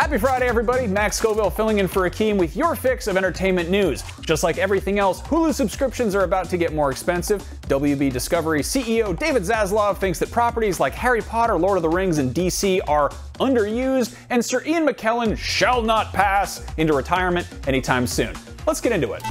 Happy Friday, everybody. Max Scoville filling in for Akeem with your fix of entertainment news. Just like everything else, Hulu subscriptions are about to get more expensive. WB Discovery CEO David Zaslav thinks that properties like Harry Potter, Lord of the Rings, and DC are underused, and Sir Ian McKellen shall not pass into retirement anytime soon. Let's get into it.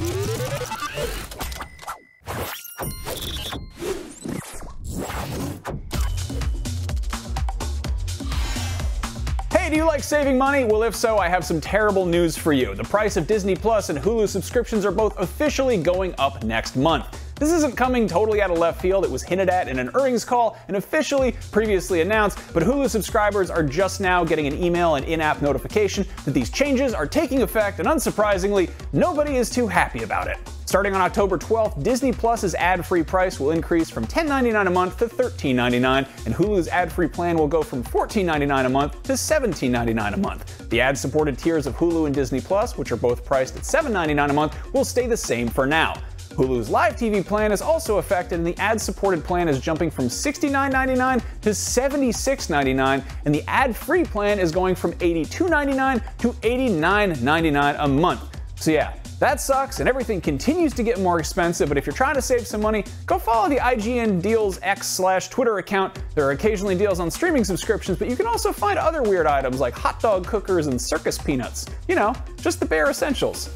Do you like saving money? Well, if so, I have some terrible news for you. The price of Disney Plus and Hulu subscriptions are both officially going up next month. This isn't coming totally out of left field. It was hinted at in an earnings call and officially previously announced, but Hulu subscribers are just now getting an email and in app notification that these changes are taking effect, and unsurprisingly, nobody is too happy about it. Starting on October 12th, Disney Plus's ad-free price will increase from $10.99 a month to $13.99, and Hulu's ad-free plan will go from $14.99 a month to $17.99 a month. The ad-supported tiers of Hulu and Disney Plus, which are both priced at $7.99 a month, will stay the same for now. Hulu's live TV plan is also affected, and the ad supported plan is jumping from $69.99 to $76.99, and the ad free plan is going from $82.99 to $89.99 a month. So, yeah, that sucks, and everything continues to get more expensive, but if you're trying to save some money, go follow the IGN Deals X slash Twitter account. There are occasionally deals on streaming subscriptions, but you can also find other weird items like hot dog cookers and circus peanuts. You know, just the bare essentials.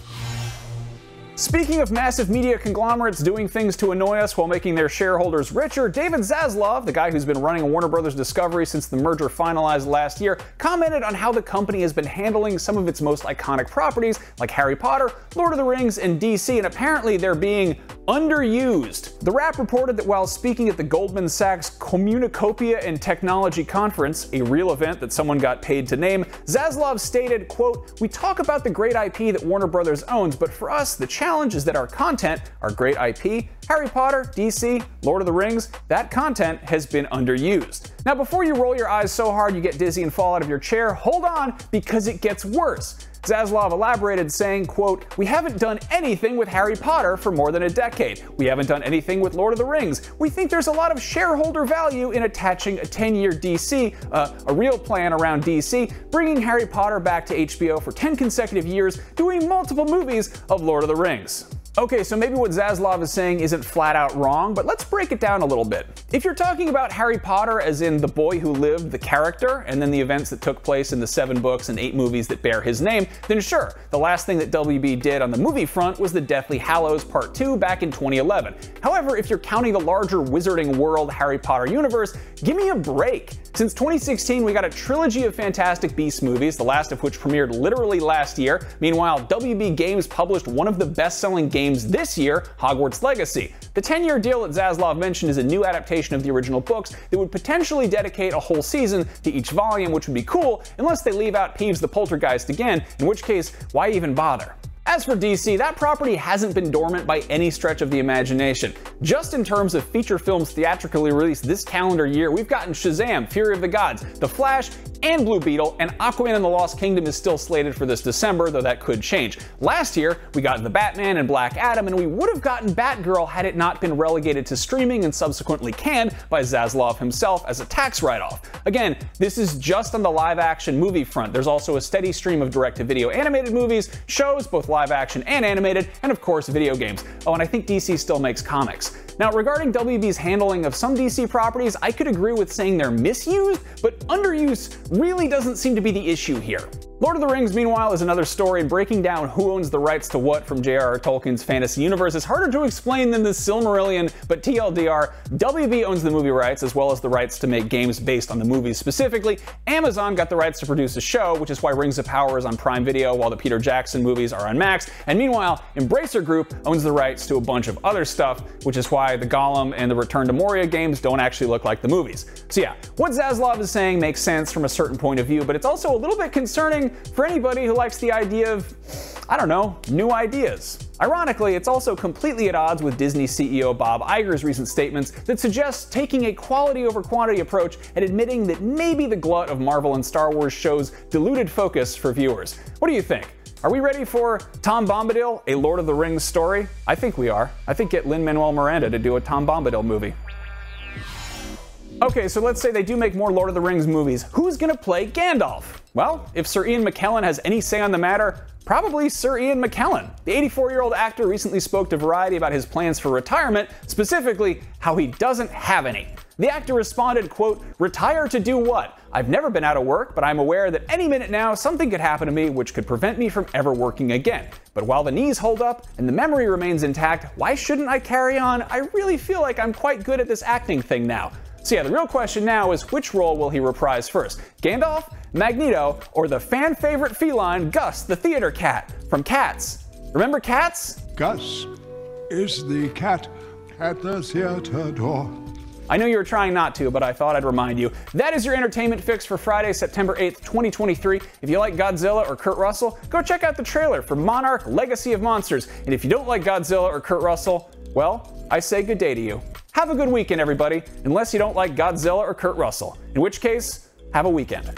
Speaking of massive media conglomerates doing things to annoy us while making their shareholders richer, David Zaslav, the guy who's been running Warner Brothers Discovery since the merger finalized last year, commented on how the company has been handling some of its most iconic properties like Harry Potter, Lord of the Rings, and DC, and apparently they're being underused. The Wrap reported that while speaking at the Goldman Sachs Communacopia and Technology Conference, a real event that someone got paid to name, Zaslav stated, quote, "We talk about the great IP that Warner Brothers owns, but for us, the challenge is that our content, our great IP, Harry Potter, DC, Lord of the Rings, that content has been underused. Now, before you roll your eyes so hard you get dizzy and fall out of your chair, hold on because it gets worse. Zaslav elaborated saying, quote, We haven't done anything with Harry Potter for more than a decade. We haven't done anything with Lord of the Rings. We think there's a lot of shareholder value in attaching a 10-year DC, uh, a real plan around DC, bringing Harry Potter back to HBO for 10 consecutive years, doing multiple movies of Lord of the Rings things. Okay, so maybe what Zaslav is saying isn't flat out wrong, but let's break it down a little bit. If you're talking about Harry Potter as in the boy who lived, the character, and then the events that took place in the seven books and eight movies that bear his name, then sure, the last thing that WB did on the movie front was the Deathly Hallows Part 2 back in 2011. However, if you're counting the larger Wizarding World Harry Potter universe, give me a break. Since 2016, we got a trilogy of Fantastic Beasts movies, the last of which premiered literally last year. Meanwhile, WB Games published one of the best selling games games this year, Hogwarts Legacy. The 10 year deal that Zaslav mentioned is a new adaptation of the original books that would potentially dedicate a whole season to each volume, which would be cool, unless they leave out Peeves the Poltergeist again, in which case, why even bother? As for DC, that property hasn't been dormant by any stretch of the imagination. Just in terms of feature films theatrically released this calendar year, we've gotten Shazam, Fury of the Gods, The Flash, and Blue Beetle, and Aquaman and the Lost Kingdom is still slated for this December, though that could change. Last year, we got The Batman and Black Adam, and we would have gotten Batgirl had it not been relegated to streaming and subsequently canned by Zaslav himself as a tax write-off. Again, this is just on the live-action movie front. There's also a steady stream of direct-to-video animated movies, shows, both live action and animated, and of course video games. Oh, and I think DC still makes comics. Now, regarding WB's handling of some DC properties, I could agree with saying they're misused, but underuse really doesn't seem to be the issue here. Lord of the Rings, meanwhile, is another story, breaking down who owns the rights to what from J.R.R. Tolkien's fantasy universe is harder to explain than the Silmarillion, but TLDR, WB owns the movie rights as well as the rights to make games based on the movies specifically. Amazon got the rights to produce a show, which is why Rings of Power is on Prime Video while the Peter Jackson movies are on Max. And meanwhile, Embracer Group owns the rights to a bunch of other stuff, which is why the Gollum and the Return to Moria games don't actually look like the movies. So yeah, what Zaslav is saying makes sense from a certain point of view, but it's also a little bit concerning for anybody who likes the idea of, I don't know, new ideas. Ironically, it's also completely at odds with Disney CEO Bob Iger's recent statements that suggest taking a quality over quantity approach and admitting that maybe the glut of Marvel and Star Wars shows diluted focus for viewers. What do you think? Are we ready for Tom Bombadil, a Lord of the Rings story? I think we are. I think get Lin-Manuel Miranda to do a Tom Bombadil movie. Okay, so let's say they do make more Lord of the Rings movies. Who's gonna play Gandalf? Well, if Sir Ian McKellen has any say on the matter, Probably Sir Ian McKellen. The 84 year old actor recently spoke to Variety about his plans for retirement, specifically how he doesn't have any. The actor responded, quote, retire to do what? I've never been out of work, but I'm aware that any minute now something could happen to me which could prevent me from ever working again. But while the knees hold up and the memory remains intact, why shouldn't I carry on? I really feel like I'm quite good at this acting thing now. So yeah, the real question now is which role will he reprise first? Gandalf, Magneto, or the fan favorite feline Gus the theater cat from Cats. Remember Cats? Gus is the cat at the theater door. I know you were trying not to, but I thought I'd remind you. That is your entertainment fix for Friday, September 8th, 2023. If you like Godzilla or Kurt Russell, go check out the trailer for Monarch Legacy of Monsters. And if you don't like Godzilla or Kurt Russell, well, I say good day to you. Have a good weekend, everybody, unless you don't like Godzilla or Kurt Russell, in which case, have a weekend.